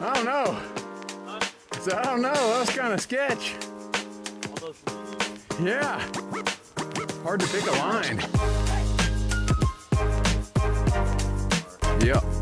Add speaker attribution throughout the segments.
Speaker 1: I don't know. So I don't know. That was kind of sketch. Yeah. Hard to pick a line. Yep.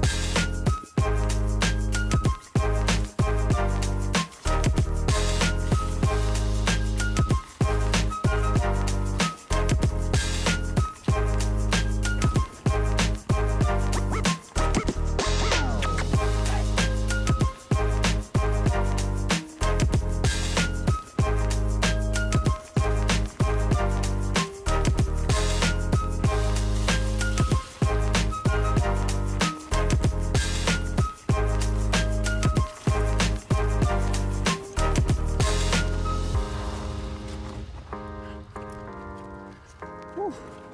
Speaker 1: Ooh.